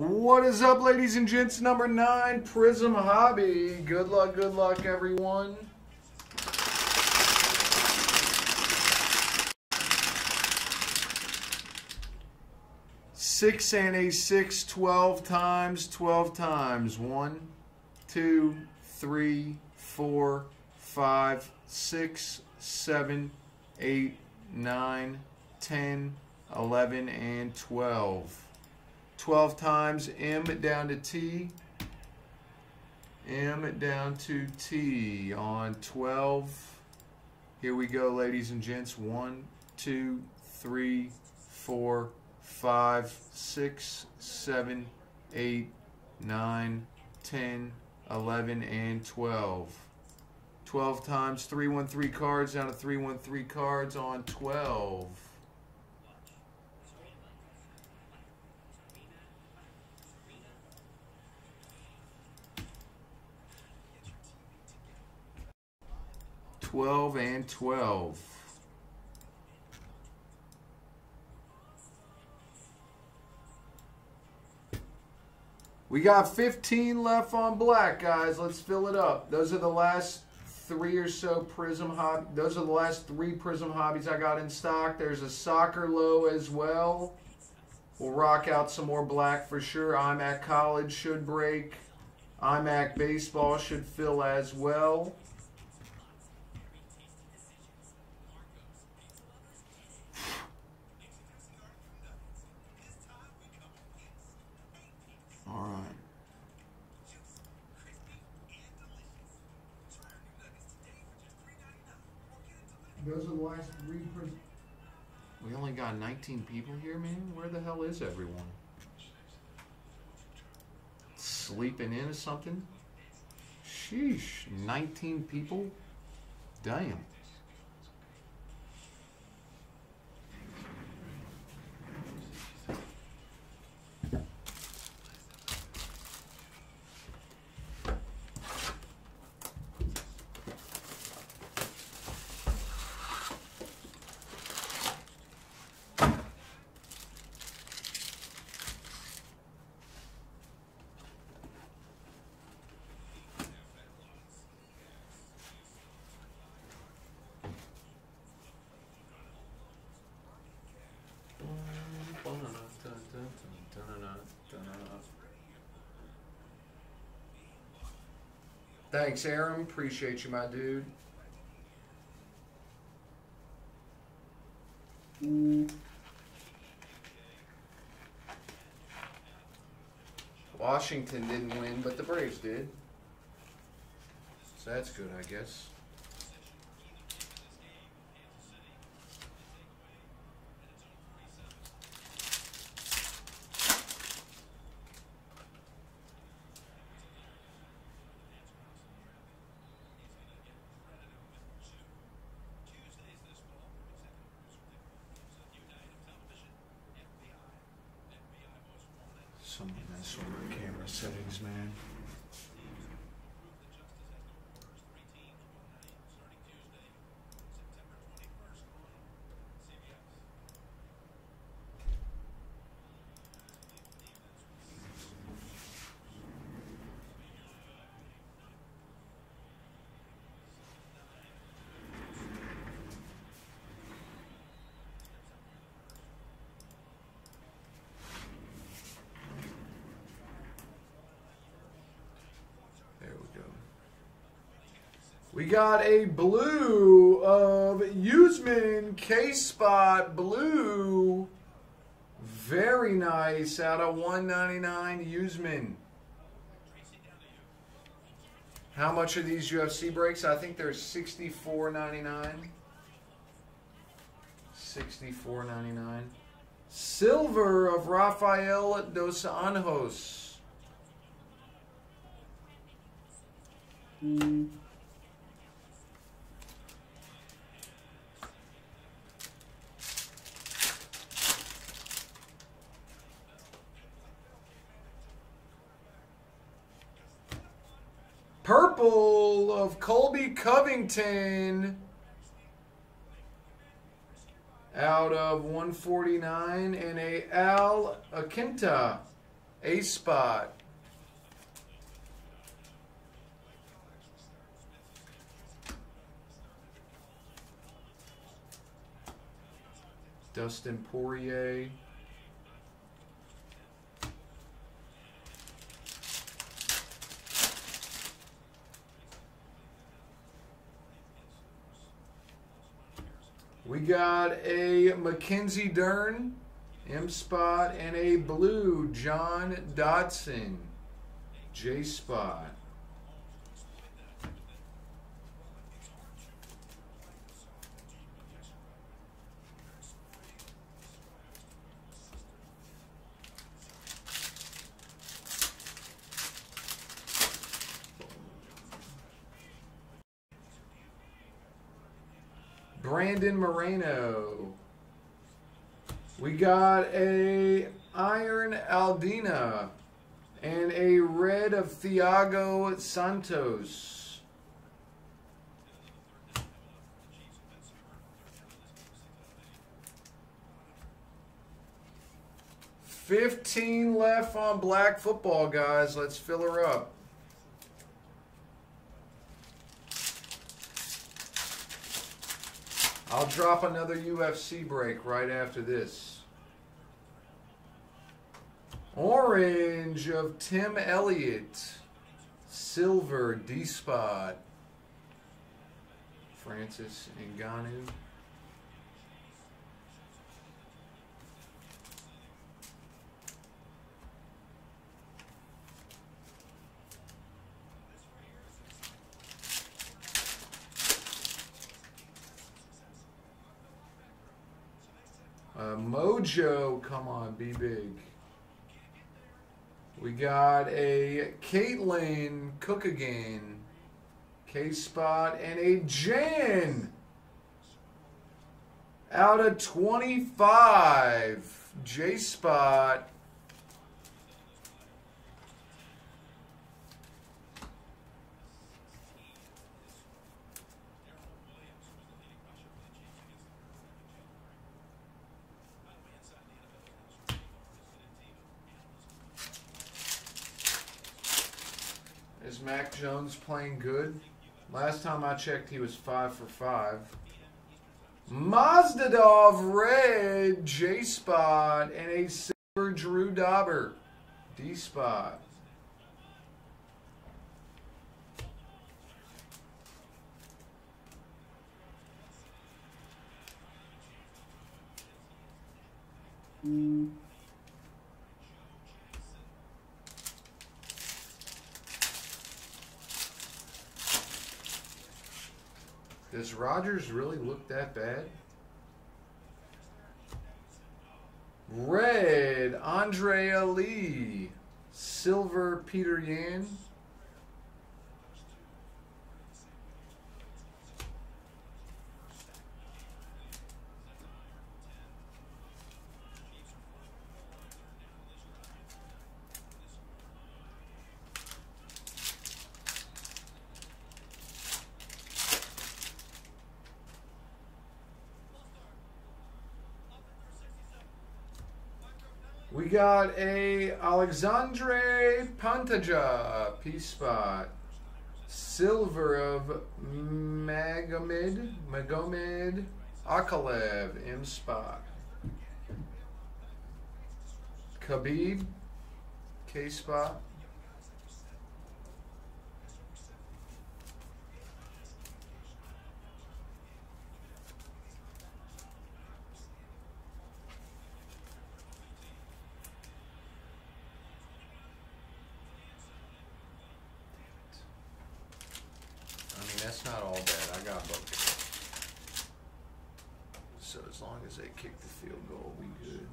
What is up, ladies and gents? Number nine, Prizm Hobby. Good luck, good luck, everyone. Six and a six, 12 times, 12 times. One, two, three, four, five, six, seven, eight, nine, ten, eleven, and 12. 12 times M down to T. M down to T on 12. Here we go, ladies and gents. One, two, three, four, five, six, seven, eight, nine, ten, eleven, and 12. 12 times 313 cards down to 313 cards on 12. Twelve and twelve. We got 15 left on black, guys. Let's fill it up. Those are the last three or so Prizm hobby. Those are the last three Prizm hobbies I got in stock. There's a soccer low as well. We'll rock out some more black for sure. IMAC College should break. IMAC Baseball should fill as well. Those are the last three. We only got 19 people here, man. Where the hell is everyone? Sleeping in or something? Sheesh. 19 people? Damn. Thanks, Aaron. Appreciate you, my dude. Washington didn't win, but the Braves did. So that's good, I guess. Some mess with my camera settings, man. There we go. We got a blue of Usman K Spot Blue. Very nice out of 199 Usman. How much are these UFC breaks? I think they're 64.99. 64.99. Silver of Rafael Dos Anjos. Hmm. Purple of Colby Covington out of 149 and a Al Iaquinta A spot. Dustin Poirier. We got a Mackenzie Dern, M spot, and a blue John Dodson, J spot. Brandon Moreno. We got a Irene Aldana and a red of Thiago Santos. Fifteen left on black football, guys. Let's fill her up. I'll drop another UFC break right after this. Orange of Tim Elliott. Silver D spot. Francis Ngannou. Mojo, come on, be big. We got a Caitlin Cook again. K spot and a Jan out of 25. J spot. Is Mac Jones playing good? Last time I checked, he was five for five. Mazdadov red J spot and a silver Drew Dober D spot. Does Rodgers really look that bad? Red, Andrea Lee. Silver, Petr Yan. Got a Alexandre Pantoja P spot. Silver of Magomed Magomed Ankalaev M spot. Khabib K spot. I mean, that's not all bad. I got both. So long as they kick the field goal, we good.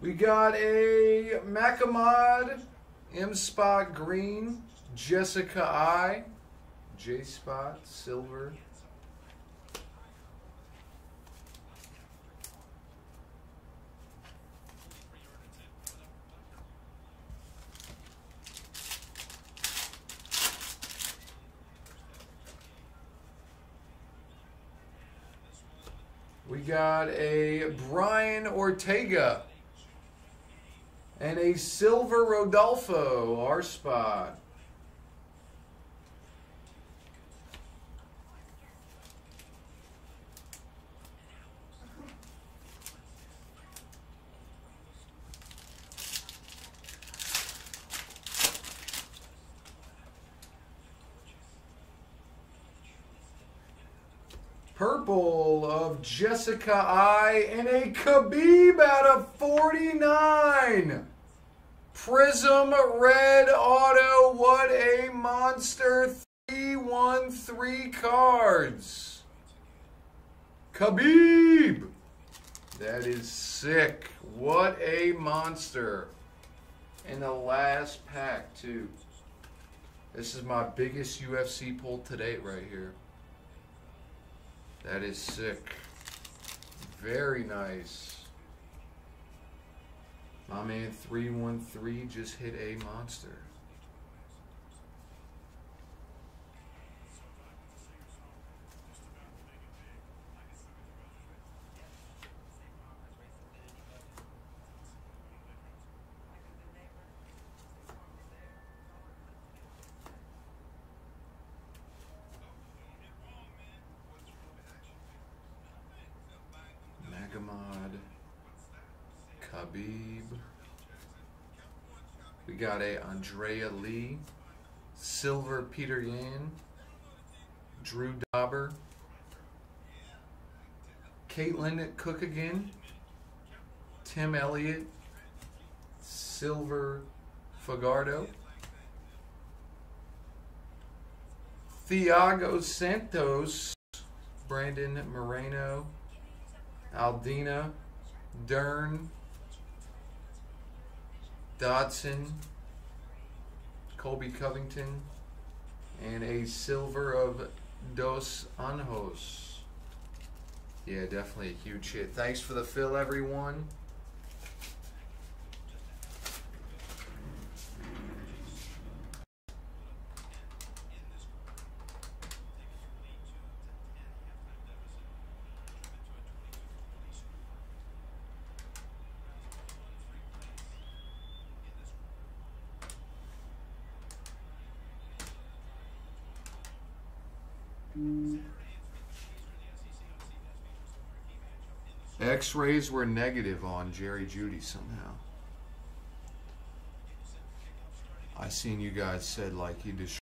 We got a Macamod M spot green, Jessica Eye, J spot silver. Got a Brian Ortega and a Silver Rodolfo, our spot. Jessica Eye and a Khabib out of 49. Prizm Red Auto. What a monster. 313 cards. Khabib. That is sick. What a monster. In the last pack, too. This is my biggest UFC pull to date right here. That is sick. Very nice. My man 313 just hit a monster. Magamod, Khabib. We got a Andrea Lee, Silver Petr Yan, Drew Dober, Caitlin Cook again, Tim Elliott, Silver Fagardo, Thiago Santos, Brandon Moreno, Aldana, Dern, Dodson, Colby Covington, and a silver of Dos Anjos. Yeah, definitely a huge hit. Thanks for the fill, everyone. X-rays were negative on Jerry Jeudy somehow. I seen you guys said like he destroyed.